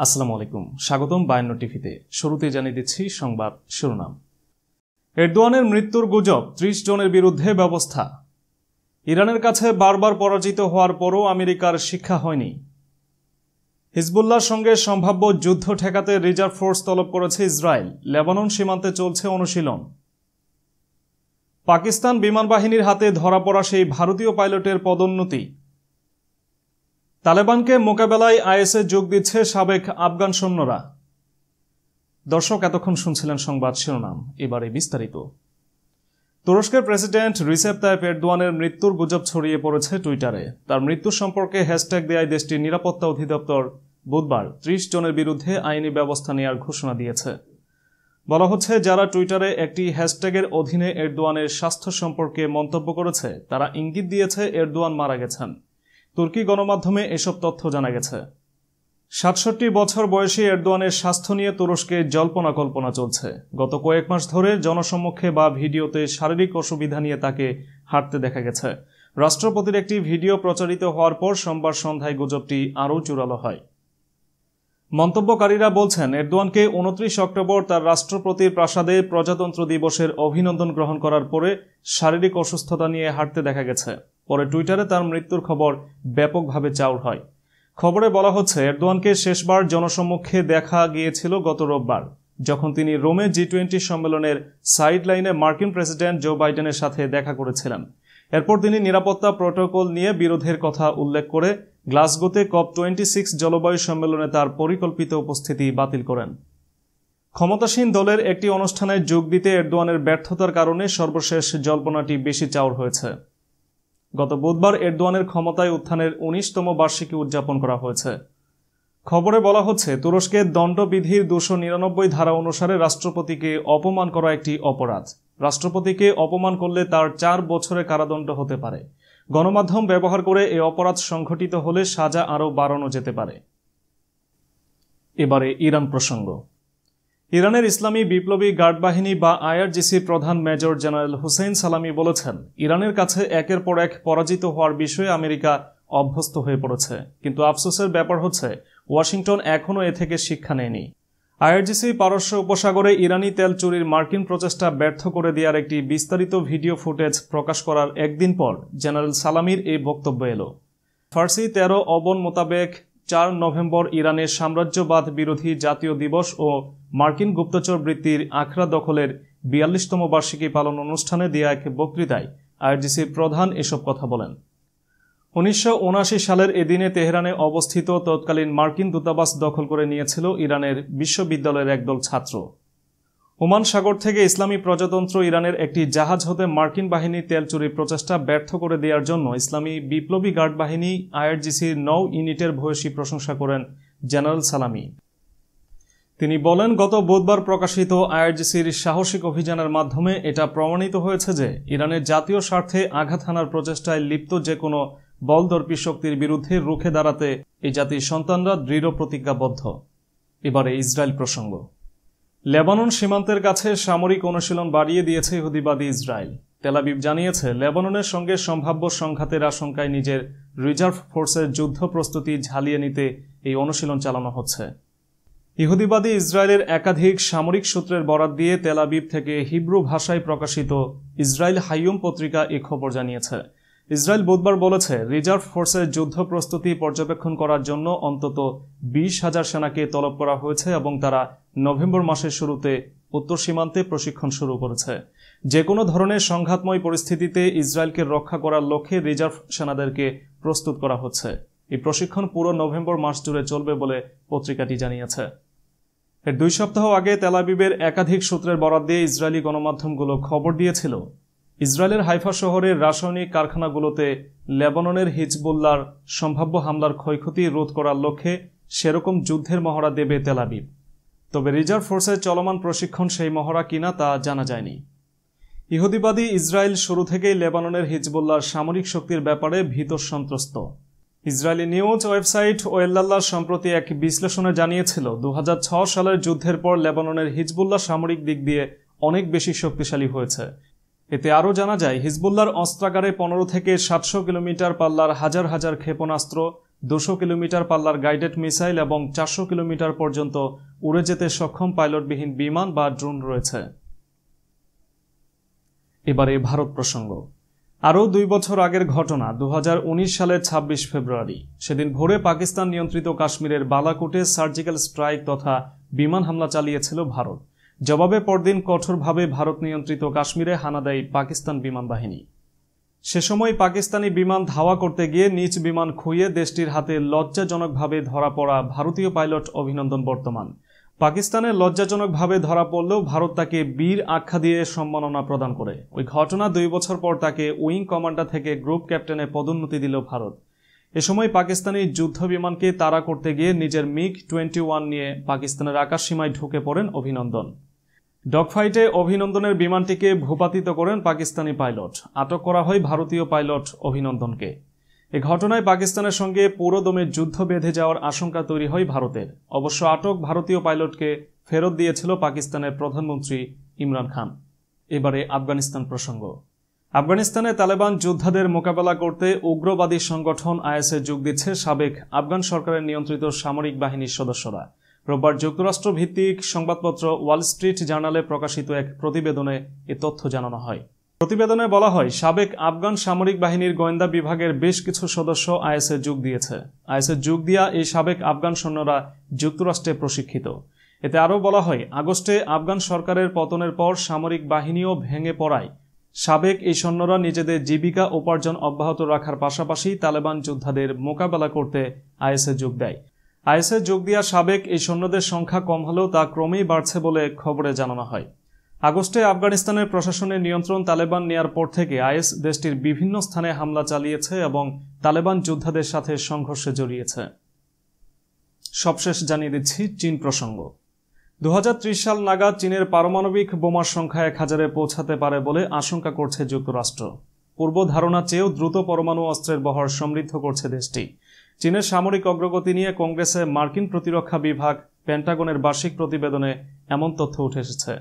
আসসালামু আলাইকুম। স্বাগতম বায়ান্ন টিভিতে। শুরুতে জানিয়ে দিচ্ছি সংবাদ শিরোনাম। এরদোয়ানের মৃত্যুর গুজব, ত্রিশ জনের বিরুদ্ধে ব্যবস্থা। ইরানের কাছে বারবার পরাজিত হওয়ার পরও আমেরিকার শিক্ষা হয়নি। হিজবুল্লাহর সঙ্গে সম্ভাব্য যুদ্ধ ঠেকাতে রিজার্ভ ফোর্স তলব করেছে ইসরায়েল। লেবানন সীমান্তে চলছে অনুশীলন। পাকিস্তান বিমান বাহিনীর হাতে ধরা পড়া সেই ভারতীয় পাইলটের পদোন্নতি। তালেবানকে মোকাবেলায় আইএসএ যোগ দিচ্ছে সাবেক আফগান সৈন্যরা। দর্শক, এতক্ষণ শুনছিলেন সংবাদ শিরোনাম। এবারে বিস্তারিত। তুরস্কের প্রেসিডেন্ট রিসেপ তাইপ এরদোয়ানের মৃত্যুর গুজব ছড়িয়ে পড়েছে টুইটারে। তার মৃত্যু সম্পর্কে হ্যাশট্যাগ দেয় দেশটির নিরাপত্তা অধিদপ্তর বুধবার ত্রিশ জনের বিরুদ্ধে আইনি ব্যবস্থা নেওয়ার ঘোষণা দিয়েছে। বলা হচ্ছে, যারা টুইটারে একটি হ্যাশট্যাগের অধীনে এরদোয়ানের স্বাস্থ্য সম্পর্কে মন্তব্য করেছে, তারা ইঙ্গিত দিয়েছে এরদোয়ান মারা গেছেন। তুর্কি গণমাধ্যমে এসব তথ্য জানা গেছে। সাতষট্টি বছর বয়সী এরদোয়ানের স্বাস্থ্য নিয়ে তুরস্কে জল্পনা কল্পনা চলছে। গত কয়েক মাস ধরে জনসম্মুখে বা ভিডিওতে শারীরিক অসুবিধা নিয়ে তাকে হাঁটতে দেখা গেছে। রাষ্ট্রপতির একটি ভিডিও প্রচারিত হওয়ার পর সোমবার সন্ধ্যায় গুজবটি আরও চূড়ালো হয়। মন্তব্যকারীরা বলছেন, এরদোয়ানকে উনত্রিশ অক্টোবর তার রাষ্ট্রপতির প্রাসাদে প্রজাতন্ত্র দিবসের অভিনন্দন গ্রহণ করার পরে শারীরিক অসুস্থতা নিয়ে হাঁটতে দেখা গেছে। পরে টুইটারে তার মৃত্যুর খবর ব্যাপকভাবে চাউর হয়। খবরে বলা হচ্ছে, এরদোয়ানকে শেষবার জনসম্মুখে দেখা গিয়েছিল গত রোববার, যখন তিনি রোমে জি টোয়েন্টি সম্মেলনের সাইড লাইনে মার্কিন প্রেসিডেন্ট জো বাইডেনের সাথে দেখা করেছিলেন। এরপর তিনি নিরাপত্তা প্রোটোকল নিয়ে বিরোধের কথা উল্লেখ করে গ্লাসগোতে কপ টোয়েন্টি সিক্স জলবায়ু সম্মেলনে তার পরিকল্পিত উপস্থিতি বাতিল করেন। ক্ষমতাসীন দলের একটি অনুষ্ঠানে যোগ দিতে এরদোয়ানের ব্যর্থতার কারণে সর্বশেষ জল্পনাটি বেশি চাউর হয়েছে। গত বুধবার এরদোয়ানের ক্ষমতায় উত্থানের উনিশতম বার্ষিকী উদযাপন করা হয়েছে। খবরে বলা হচ্ছে তুরস্কের দণ্ডবিধির দুশো নিরানব্বই ধারা অনুসারে রাষ্ট্রপতিকে অপমান করা একটি অপরাধ। রাষ্ট্রপতিকে অপমান করলে তার চার বছরের কারাদণ্ড হতে পারে। গণমাধ্যম ব্যবহার করে এই অপরাধ সংঘটিত হলে সাজা আরও বাড়ানো যেতে পারে। এবারে ইরান প্রসঙ্গ। ইরানের ইসলামী বিপ্লবী গার্ড বাহিনী বা আইআরজিসির প্রধান মেজর জেনারেল হুসেইন সালামি বলেছেন, ইরানের কাছে একের পর এক পরাজিত হওয়ার বিষয়ে আমেরিকা অভ্যস্ত হয়ে পড়েছে। কিন্তু আফসোসের ব্যাপার হচ্ছে, ওয়াশিংটন এখনও এ থেকে শিক্ষা নেয়নি। আইআরজিসি পারস্য উপসাগরে ইরানি তেল চুরির মার্কিন প্রচেষ্টা ব্যর্থ করে দেওয়ার একটি বিস্তারিত ভিডিও ফুটেজ প্রকাশ করার একদিন পর জেনারেল সালামির এই বক্তব্য এলো। ফার্সি তেরো অবন মোতাবেক চার নভেম্বর ইরানের সাম্রাজ্যবাদ বিরোধী জাতীয় দিবস ও মার্কিন গুপ্তচর বৃত্তির আখড়া দখলের বিয়াল্লিশতম বার্ষিকী পালন অনুষ্ঠানে দেয়া এক বক্তৃতায় আইআরজিসির প্রধান এসব কথা বলেন। উনিশশো সালের এদিনে তেহরানে অবস্থিত তৎকালীন মার্কিন দূতাবাস দখল করে নিয়েছিল ইরানের বিশ্ববিদ্যালয়ের একদল ছাত্র। ওমান সাগর থেকে ইসলামী প্রজাতন্ত্র ইরানের একটি জাহাজ হতে মার্কিন বাহিনী তেল চুরির প্রচেষ্টা ব্যর্থ করে দেওয়ার জন্য ইসলামী বিপ্লবী গার্ড বাহিনী আইআরজিসির নৌ ইউনিটের ভূয়সী প্রশংসা করেন জেনারেল সালামি। তিনি বলেন, গত বুধবার প্রকাশিত আইআরজিসির সাহসিক অভিযানের মাধ্যমে এটা প্রমাণিত হয়েছে যে ইরানের জাতীয় স্বার্থে আঘাত হানার প্রচেষ্টায় লিপ্ত যে কোনো বলদর্পী শক্তির বিরুদ্ধে রুখে দাঁড়াতে এই জাতির সন্তানরা দৃঢ় প্রতিজ্ঞাবদ্ধ। এবারে ইসরায়েল প্রসঙ্গ। লেবানন সীমান্তের কাছে সামরিক অনুশীলন বাড়িয়ে দিয়েছে ইহুদিবাদী ইসরায়েল। তেলাবিব জানিয়েছে, লেবাননের সঙ্গে সম্ভাব্য সংঘাতের আশঙ্কায় নিজের রিজার্ভ ফোর্সের যুদ্ধ প্রস্তুতি ঝালিয়ে নিতে এই অনুশীলন চালানো হচ্ছে। ইহুদিবাদী ইসরায়েলের একাধিক সামরিক সূত্রের বরাত দিয়ে তেলাবিব থেকে হিব্রু ভাষায় প্রকাশিত ইসরায়েল হাইয়ুম পত্রিকা এ খবর জানিয়েছে। ইসরায়েল বুধবার বলেছে, রিজার্ভ ফোর্সের যুদ্ধ প্রস্তুতি পর্যবেক্ষণ করার জন্য অন্তত বিশ হাজার সেনাকে তলব করা হয়েছে এবং তারা নভেম্বর মাসের শুরুতে উত্তর সীমান্তে প্রশিক্ষণ শুরু করেছে। যে কোনো ধরনের সংঘাতময় পরিস্থিতিতে ইসরায়েলকে রক্ষা করার লক্ষ্যে রিজার্ভ সেনাদেরকে প্রস্তুত করা হচ্ছে। এই প্রশিক্ষণ পুরো নভেম্বর মাস জুড়ে চলবে বলে পত্রিকাটি জানিয়েছে। এর দুই সপ্তাহ আগে তেলাবিবের একাধিক সূত্রের বরাদ দিয়ে ইসরায়েলি গণমাধ্যমগুলো খবর দিয়েছিল, ইসরায়েলের হাইফা শহরের রাসায়নিক কারখানাগুলোতে লেবাননের হিজবুল্লার সম্ভাব্য হামলার ক্ষয়ক্ষতি রোধ করার লক্ষ্যে সেরকম যুদ্ধের মহড়া দেবে তেলাবিব তবে রিজার্ভ ফোর্সের চলমান প্রশিক্ষণ সেই মহড়া কিনা তা জানা যায়নি। ইহুদিবাদী ইসরায়েল শুরু থেকেই লেবাননের হিজবুল্লার সামরিক শক্তির ব্যাপারে ভীত সন্ত্রস্ত। ইসরায়েলি নিউজ ওয়েবসাইট ওয়েল্লাল্লাহ সম্প্রতি এক বিশ্লেষণে জানিয়েছিল দু সালের যুদ্ধের পর লেবাননের হিজবুল্লাহ সামরিক দিক দিয়ে অনেক বেশি শক্তিশালী হয়েছে। এতে আরও জানা যায় হিজবুল্লার অস্ত্রাগারে পনেরো থেকে সাতশো কিলোমিটার পাল্লার হাজার হাজার ক্ষেপণাস্ত্র দুশো কিলোমিটার পাল্লার গাইডেড মিসাইল এবং চারশো কিলোমিটার পর্যন্ত উড়ে যেতে সক্ষম পাইলটবিহীন বিমান বা ড্রোন রয়েছে। এবারে ভারত প্রসঙ্গ। আরও দুই বছর আগের ঘটনা দু হাজার উনিশ সালের ২৬ ফেব্রুয়ারি। সেদিন ভোরে পাকিস্তান নিয়ন্ত্রিত কাশ্মীরের বালাকোটে সার্জিক্যাল স্ট্রাইক তথা বিমান হামলা চালিয়েছিল ভারত। জবাবে পরদিন কঠোরভাবে ভারত নিয়ন্ত্রিত কাশ্মীরে হানা দেয় পাকিস্তান বিমান বাহিনী। সে সময় পাকিস্তানি বিমান ধাওয়া করতে গিয়ে নিজ বিমান খুইয়ে দেশটির হাতে লজ্জাজনকভাবে ধরা পড়া ভারতীয় পাইলট অভিনন্দন বর্তমান। পাকিস্তানে লজ্জাজনকভাবে ধরা পড়লেও ভারত তাকে বীর আখ্যা দিয়ে সম্মাননা প্রদান করে। ওই ঘটনা দুই বছর পর তাকে উইং কমান্ডার থেকে গ্রুপ ক্যাপ্টেনে পদোন্নতি দিল ভারত। এ সময় পাকিস্তানি যুদ্ধ বিমানকে তাড়া করতে গিয়ে নিজের মিগ টোয়েন্টি নিয়ে পাকিস্তানের আকাশসীমায় ঢুকে পড়েন অভিনন্দন। ডগফাইটে অভিনন্দনের বিমানটিকে ভূপাতিত করেন পাকিস্তানি পাইলট। আটক করা হয় ভারতীয় পাইলট অভিনন্দনকে। এ ঘটনায় পাকিস্তানের সঙ্গে পুরোদমে যুদ্ধ বেঁধে যাওয়ার আশঙ্কা তৈরি হয় ভারতের। অবশ্য আটক ভারতীয় পাইলটকে ফেরত দিয়েছিল পাকিস্তানের প্রধানমন্ত্রী ইমরান খান। এবারে আফগানিস্তান প্রসঙ্গ। আফগানিস্তানে তালেবান যোদ্ধাদের মোকাবেলা করতে উগ্রবাদী সংগঠন আইএসএ যোগ দিচ্ছে সাবেক আফগান সরকারের নিয়ন্ত্রিত সামরিক বাহিনীর সদস্যরা। রোববার যুক্তরাষ্ট্র ভিত্তিক সংবাদপত্র ওয়াল স্ট্রিট জার্নালে প্রকাশিত এক প্রতিবেদনে এ তথ্য জানানো হয়। প্রতিবেদনে বলা হয়, সাবেক আফগান সামরিক বাহিনীর গোয়েন্দা বিভাগের বেশ কিছু সদস্য আইএসএ যোগ দিয়েছে। আইএসএ যোগ দিয়া এই সাবেক আফগান সৈন্যরা যুক্তরাষ্ট্রে প্রশিক্ষিত। এতে আরও বলা হয়, আগস্টে আফগান সরকারের পতনের পর সামরিক বাহিনীও ভেঙে পড়ায়। সাবেক এই সৈন্যরা নিজেদের জীবিকা উপার্জন অব্যাহত রাখার পাশাপাশি তালেবান যোদ্ধাদের মোকাবেলা করতে আইএসএ যোগ দেয়। আইএসএ যোগ দেওয়া সাবেক এই সৈন্যদের সংখ্যা কম হলেও তা ক্রমেই বাড়ছে বলে খবরে জানানো হয়। আগস্টে আফগানিস্তানের প্রশাসনের নিয়ন্ত্রণ তালেবান নেয়ার পর থেকে আইএস দেশটির বিভিন্ন স্থানে হামলা চালিয়েছে এবং তালেবান যোদ্ধাদের সাথে সংঘর্ষে জড়িয়েছে। সবশেষ জানিয়ে দিচ্ছি চীন প্রসঙ্গ। দু হাজার ত্রিশ সাল নাগাদ চীনের পারমাণবিক বোমার সংখ্যা এক হাজারে পৌঁছাতে পারে বলে আশঙ্কা করছে যুক্তরাষ্ট্র। পূর্ব ধারণা চেয়েও দ্রুত পরমাণু অস্ত্রের বহর সমৃদ্ধ করছে দেশটি। চীনের সামরিক অগ্রগতি নিয়ে কংগ্রেসে মার্কিন প্রতিরক্ষা বিভাগ পেন্টাগনের বার্ষিক প্রতিবেদনে এমন তথ্য উঠে এসেছে।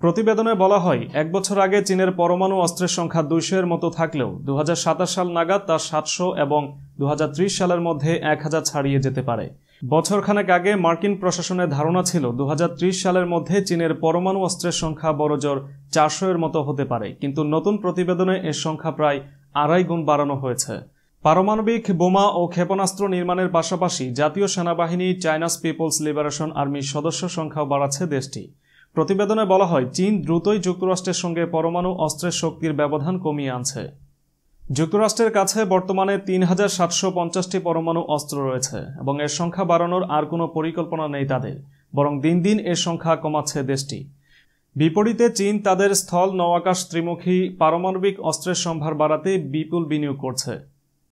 প্রতিবেদনে বলা হয়, এক বছর আগে চীনের পরমাণু অস্ত্রের সংখ্যা দুইশো এর মতো থাকলেও দু হাজার সাতাশ সাল নাগাদ তা সাতশো এবং দু হাজার ত্রিশ সালের মধ্যে এক হাজার ছাড়িয়ে যেতে পারে। বছরখানেক আগে মার্কিন প্রশাসনের ধারণা ছিল দু হাজার ত্রিশ সালের মধ্যে চীনের পরমাণু অস্ত্রের সংখ্যা বড়জোর চারশো এর মতো হতে পারে, কিন্তু নতুন প্রতিবেদনে এর সংখ্যা প্রায় আড়াই গুণ বাড়ানো হয়েছে। পারমাণবিক বোমা ও ক্ষেপণাস্ত্র নির্মাণের পাশাপাশি জাতীয় সেনাবাহিনী চাইনাস পিপলস লিবারেশন আর্মির সদস্য সংখ্যাও বাড়াচ্ছে দেশটি। প্রতিবেদনে বলা হয়, চীন দ্রুতই যুক্তরাষ্ট্রের সঙ্গে পরমাণু অস্ত্রের শক্তির ব্যবধান কমিয়ে আনছে। যুক্তরাষ্ট্রের কাছে বর্তমানে তিন হাজার সাতশো পঞ্চাশটি পরমাণু অস্ত্র রয়েছে এবং এর সংখ্যা বাড়ানোর আর কোনো পরিকল্পনা নেই তাদের, বরং দিন দিন এর সংখ্যা কমাচ্ছে দেশটি। বিপরীতে চীন তাদের স্থল নৌআকাশ ত্রিমুখী পারমাণবিক অস্ত্রের সম্ভার বাড়াতে বিপুল বিনিয়োগ করছে।